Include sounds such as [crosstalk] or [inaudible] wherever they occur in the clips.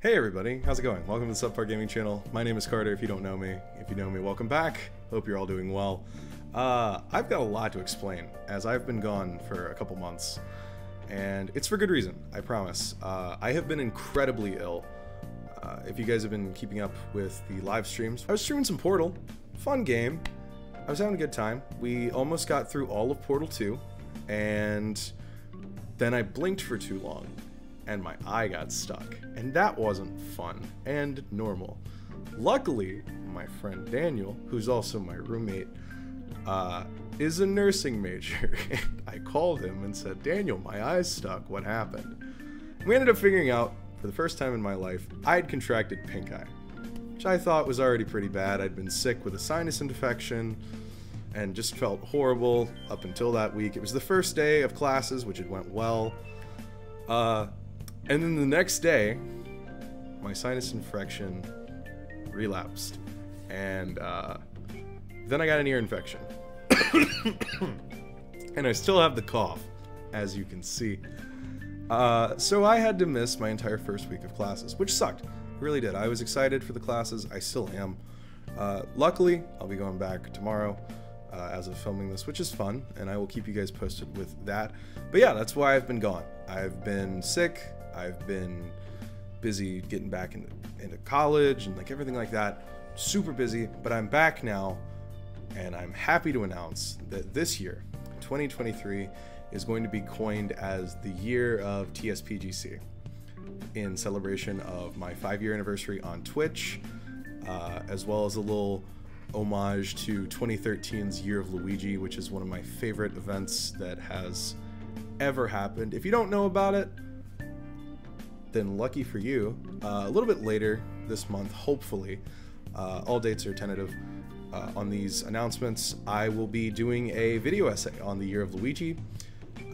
Hey everybody, how's it going? Welcome to the Subpar Gaming Channel. My name is Carter, if you don't know me. If you know me, welcome back. Hope you're all doing well. Uh, I've got a lot to explain, as I've been gone for a couple months. And it's for good reason, I promise. Uh, I have been incredibly ill. Uh, if you guys have been keeping up with the live streams, I was streaming some Portal. Fun game. I was having a good time. We almost got through all of Portal 2, and then I blinked for too long and my eye got stuck, and that wasn't fun and normal. Luckily, my friend Daniel, who's also my roommate, uh, is a nursing major. [laughs] I called him and said, Daniel, my eye's stuck. What happened? We ended up figuring out, for the first time in my life, I had contracted pink eye, which I thought was already pretty bad. I'd been sick with a sinus infection and just felt horrible up until that week. It was the first day of classes, which had went well. Uh, and then the next day, my sinus infection relapsed. And uh, then I got an ear infection. [coughs] and I still have the cough, as you can see. Uh, so I had to miss my entire first week of classes, which sucked. Really did. I was excited for the classes. I still am. Uh, luckily, I'll be going back tomorrow uh, as of filming this, which is fun, and I will keep you guys posted with that. But yeah, that's why I've been gone. I've been sick. I've been busy getting back into, into college and like everything like that. Super busy, but I'm back now, and I'm happy to announce that this year, 2023, is going to be coined as the year of TSPGC in celebration of my five year anniversary on Twitch, uh, as well as a little homage to 2013's Year of Luigi, which is one of my favorite events that has ever happened. If you don't know about it, then lucky for you, uh, a little bit later this month, hopefully, uh, all dates are tentative uh, on these announcements, I will be doing a video essay on the year of Luigi,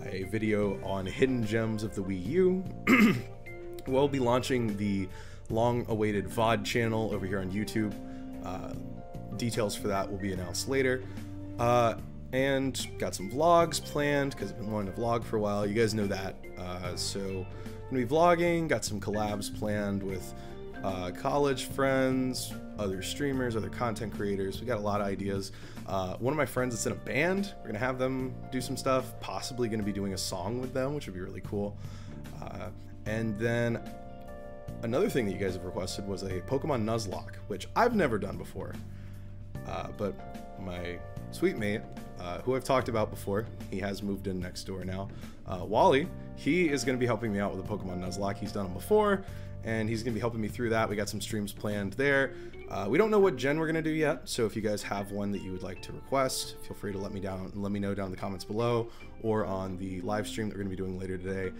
a video on hidden gems of the Wii U. [clears throat] we'll be launching the long awaited VOD channel over here on YouTube. Uh, details for that will be announced later. Uh, and got some vlogs planned because I've been wanting to vlog for a while. You guys know that. Uh, so gonna be vlogging, got some collabs planned with uh, college friends, other streamers, other content creators. We got a lot of ideas. Uh, one of my friends that's in a band, we're gonna have them do some stuff, possibly gonna be doing a song with them, which would be really cool. Uh, and then another thing that you guys have requested was a Pokemon Nuzlocke, which I've never done before. Uh, but my suite mate, uh, who I've talked about before, he has moved in next door now. Uh, Wally, he is going to be helping me out with the Pokemon Nuzlocke. He's done them before, and he's going to be helping me through that. We got some streams planned there. Uh, we don't know what gen we're going to do yet, so if you guys have one that you would like to request, feel free to let me down let me know down in the comments below or on the live stream that we're going to be doing later today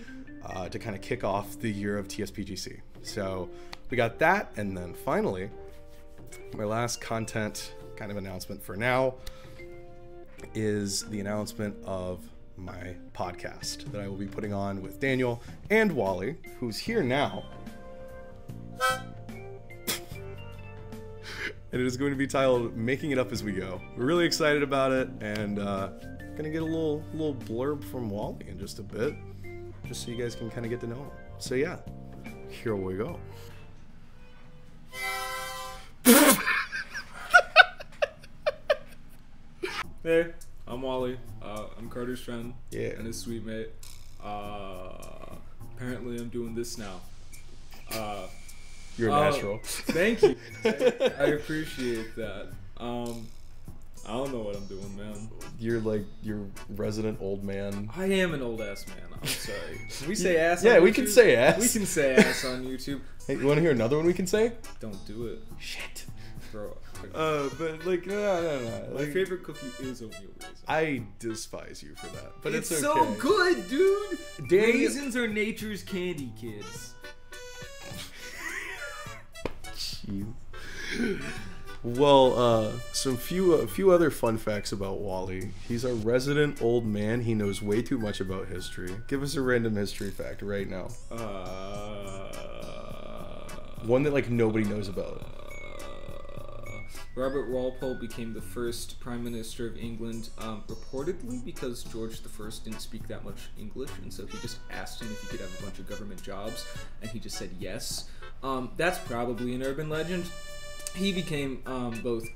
uh, to kind of kick off the year of TSPGC. So we got that, and then finally, my last content kind of announcement for now is the announcement of my podcast that I will be putting on with Daniel and Wally, who's here now. and it is going to be titled "Making It Up as We Go." We're really excited about it, and uh, gonna get a little little blurb from Wally in just a bit, just so you guys can kind of get to know him. So yeah, here we go. [laughs] Hey, I'm Wally. Uh, I'm Carter's friend Yeah. and his suite mate. Uh, apparently, I'm doing this now. Uh, You're a uh, natural. Thank you. [laughs] I appreciate that. Um, I don't know what I'm doing, man. You're like your resident old man. I am an old ass man. I'm sorry. Can we [laughs] say ass? Yeah, we can say ass. We can say ass on YouTube. Hey, you want to hear another one we can say? Don't do it, Shit. Bro. Uh, but like, no, no, no. My Like, favorite cookie is oatmeal raisin. I despise you for that, but it's, it's okay. so good, dude. Daniel- Raisins are nature's candy, kids. Jeez. Well, uh, some few a few other fun facts about Wally. He's a resident old man. He knows way too much about history. Give us a random history fact right now. Uh, One that like nobody knows about. Robert Walpole became the first Prime Minister of England, um, reportedly because George I didn't speak that much English, and so he just asked him if he could have a bunch of government jobs, and he just said yes. Um, that's probably an urban legend. He became um, both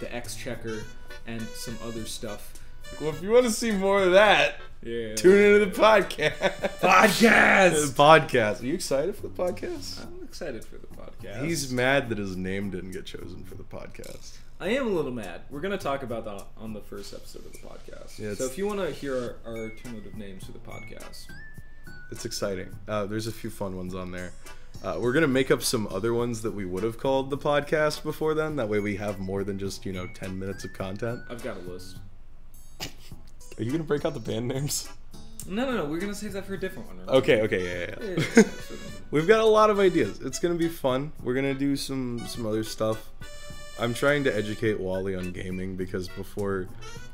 the Exchequer and some other stuff. Well, if you want to see more of that, Yeah. tune into the podcast. Podcast. [laughs] podcast. Are you excited for the podcast? I'm excited for the podcast. He's mad that his name didn't get chosen for the podcast. I am a little mad. We're gonna talk about that on the first episode of the podcast. Yeah, so if you want to hear our, our alternative names for the podcast, It's exciting. Uh, there's a few fun ones on there. Uh, we're gonna make up some other ones that we would have called the podcast before then. That way we have more than just you know ten minutes of content. I've got a list. Are you gonna break out the band names? No, no, no. We're gonna save that for a different one. Right? Okay, okay, yeah, yeah. Yeah, yeah. yeah, yeah. [laughs] We've got a lot of ideas. It's gonna be fun. We're gonna do some some other stuff. I'm trying to educate Wally on gaming because before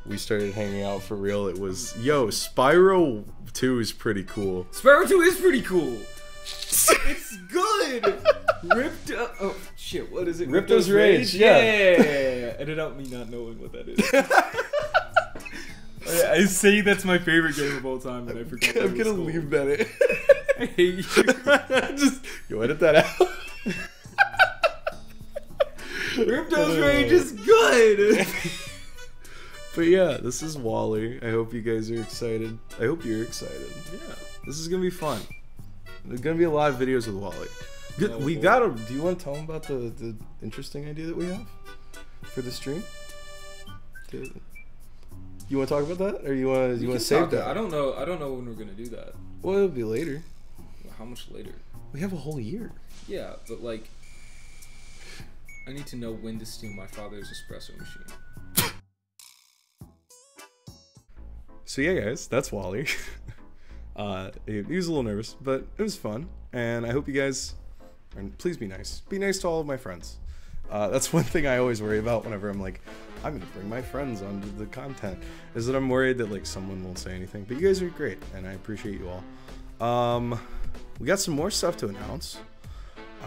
we started hanging out for real, it was yo Spyro Two is pretty cool. Sparrow 2 is pretty cool. [laughs] It's good. Ripped. Oh shit! What is it? Ripto's Rage, yeah. yeah. Ended up me not knowing what that is. [laughs] Oh, I, I say that's my favorite game of all time, and I forget. [laughs] I'm gonna leave that in. I hate you. [laughs] Just you edit that out. Ripto's uh, Rage is good. [laughs] But yeah, this is Wally. I hope you guys are excited. I hope you're excited. yeah. This is gonna be fun. There's gonna be a lot of videos with Wally. Good- Yeah, we we'll- gotta. Do you want to tell them about the the interesting idea that we have for the stream? Do- You want to talk about that, or you want We you want to save that? I don't know. I don't know when we're gonna do that. Well, it'll be later. How much later? We have a whole year. Yeah, but like, I need to know when to steal my father's espresso machine. So yeah, guys, that's Wally. [laughs] uh, he, was a little nervous, but it was fun, and I hope you guys. And please be nice. Be nice to all of my friends. Uh, that's [laughs] one thing I always worry about whenever I'm like, I'm gonna bring my friends onto the content. Is that I'm worried that like someone won't say anything. But you guys are great, and I appreciate you all. Um, we got some more stuff to announce.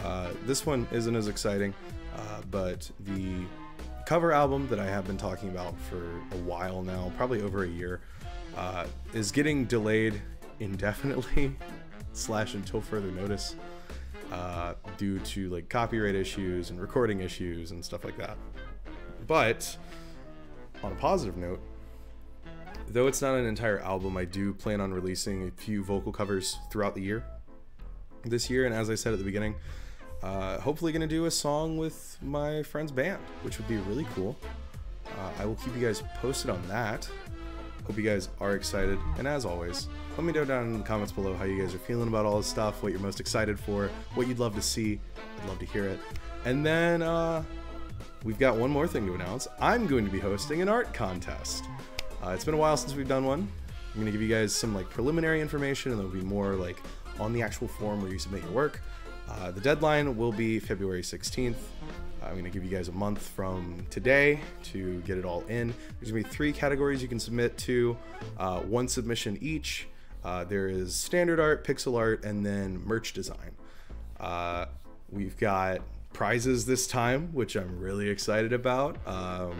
Uh, this one isn't as exciting, uh, but the cover album that I have been talking about for a while now, probably over a year, uh, is getting delayed indefinitely [laughs] slash until further notice uh, due to like copyright issues and recording issues and stuff like that. But on a positive note, though it's not an entire album, I do plan on releasing a few vocal covers throughout the year this year. And as I said at the beginning, uh, hopefully to do a song with my friend's band, which would be really cool. Uh, I will keep you guys posted on that. Hope you guys are excited. And as always, let me know down in the comments below how you guys are feeling about all this stuff, what you're most excited for, what you'd love to see. I'd love to hear it. And then uh, we've got one more thing to announce. I'm going to be hosting an art contest. Uh, it's been a while since we've done one. I'm to give you guys some like preliminary information, and there'll be more like on the actual form where you submit your work. Uh, the deadline will be February 16th. I'm going to give you guys a month from today to get it all in. There's to be three categories you can submit to, uh, one submission each. Uh, there is standard art, pixel art, and then merch design. Uh, we've got prizes this time, which I'm really excited about. Um,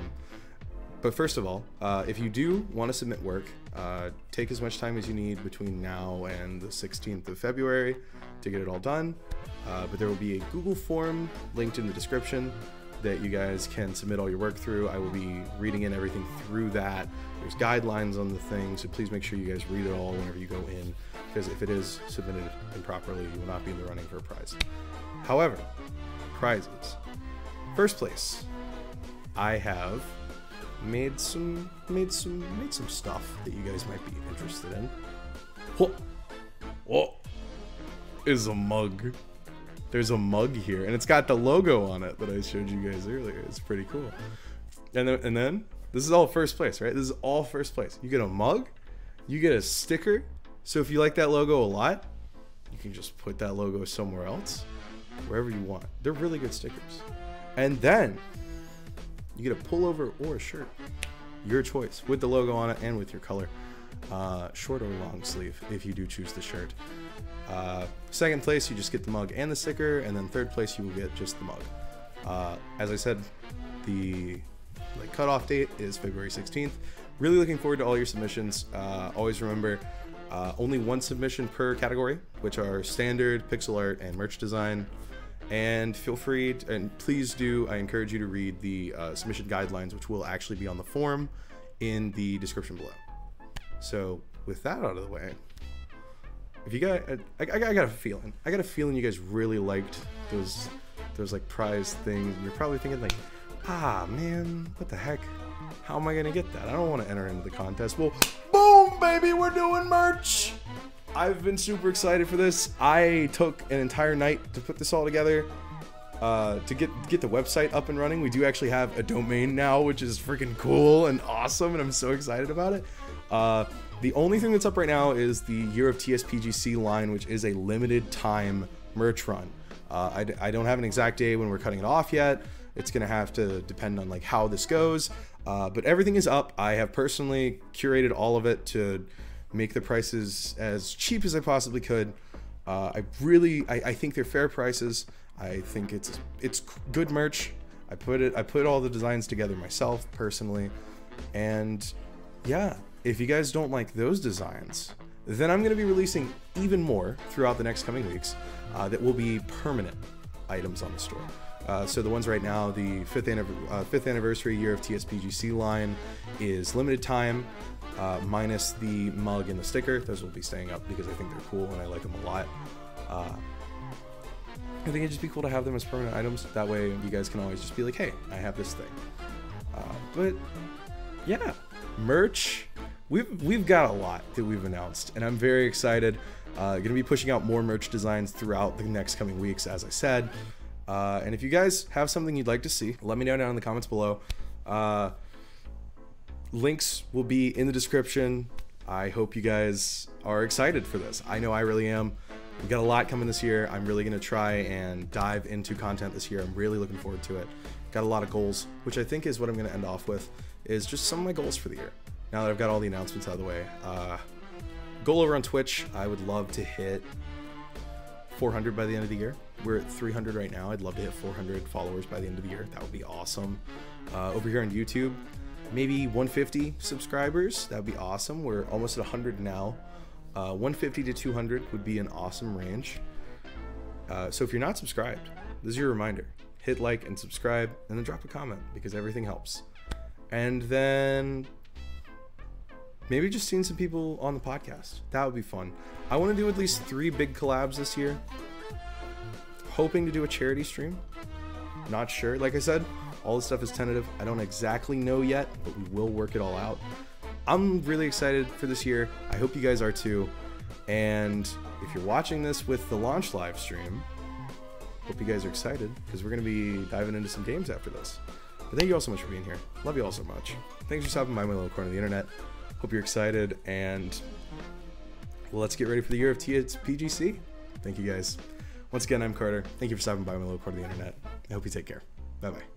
but first of all, uh, if you do want to submit work, uh, take as much time as you need between now and the 16th of February to get it all done. Uh, but there will be a Google form linked in the description that you guys can submit all your work through. I will be reading in everything through that. There's guidelines on the thing, so please make sure you guys read it all whenever you go in, because if it is submitted improperly, you will not be in the running for a prize. However, prizes. First place, I have made some made some made some stuff that you guys might be interested in. What? What is a mug? There's a mug here, and it's got the logo on it that I showed you guys earlier. It's pretty cool. And then, and then this is all first place, right? This is all first place. You get a mug, you get a sticker. So if you like that logo a lot, you can just put that logo somewhere else, wherever you want. They're really good stickers. And then you get a pullover or a shirt, your choice, with the logo on it and with your color, uh, short or long sleeve, if you do choose the shirt. Uh, second place, you just get the mug and the sticker, and then third place, you will get just the mug. Uh, as I said, the like cutoff date is February 16th. Really looking forward to all your submissions. Uh, always remember, uh, only one submission per category, which are standard, pixel art, and merch design. And feel free, to, and please do, I encourage you to read the uh, submission guidelines, which will actually be on the form in the description below. So, with that out of the way, if you got, I, I, got a feeling, I got a feeling you guys really liked those, those like prize things. You're probably thinking like, ah man, what the heck? How am I gonna get that? I don't want to enter into the contest. Well, boom, baby, we're doing merch. I've been super excited for this. I took an entire night to put this all together. Uh, to get get the website up and running, we do actually have a domain now, which is freaking cool and awesome, and I'm so excited about it. Uh, the only thing that's up right now is the Year of TSPGC line, which is a limited time merch run. Uh, I, I don't have an exact day when we're cutting it off yet. It's gonna have to depend on like how this goes. Uh, but everything is up. I have personally curated all of it to make the prices as cheap as I possibly could. Uh, I really, I, I think they're fair prices. I think it's it's good merch. I put it, I put all the designs together myself personally, and yeah, if you guys don't like those designs, then I'm going to be releasing even more throughout the next coming weeks uh, that will be permanent items on the store. Uh, so the ones right now, the fifth, uh, fifth anniversary year of TSPGC line is limited time, uh, minus the mug and the sticker. Those will be staying up because I think they're cool and I like them a lot. Uh, I think it'd just be cool to have them as permanent items. That way, you guys can always just be like, "Hey, I have this thing." Uh, but yeah, merch. We've we've got a lot that we've announced, and I'm very excited. Uh, going to be pushing out more merch designs throughout the next coming weeks, as I said. Uh, and if you guys have something you'd like to see, let me know down in the comments below. Uh, links will be in the description. I hope you guys are excited for this. I know I really am. We got a lot coming this year. I'm really gonna try and dive into content this year. I'm really looking forward to it. Got a lot of goals, which I think is what I'm gonna end off with, is just some of my goals for the year. Now that I've got all the announcements out of the way. Uh, goal over on Twitch, I would love to hit 400 by the end of the year. We're at 300 right now. I'd love to hit 400 followers by the end of the year. That would be awesome. Uh, over here on YouTube, maybe 150 subscribers. That would be awesome. We're almost at 100 now. Uh, 150 to 200 would be an awesome range. Uh, so if you're not subscribed, this is your reminder. Hit like and subscribe, and then drop a comment because everything helps. And then maybe just seeing some people on the podcast. That would be fun. I want to do at least three big collabs this year. Hoping to do a charity stream. Not sure. Like I said, all this stuff is tentative. I don't exactly know yet, but we will work it all out. I'm really excited for this year. I hope you guys are too. And if you're watching this with the launch live stream, hope you guys are excited because we're going to be diving into some games after this. But thank you all so much for being here. Love you all so much. Thanks for stopping by my little corner of the internet. Hope you're excited and let's get ready for the year of TSPGC. Thank you guys. Once again, I'm Carter. Thank you for stopping by my little corner of the internet. I hope you take care. Bye bye.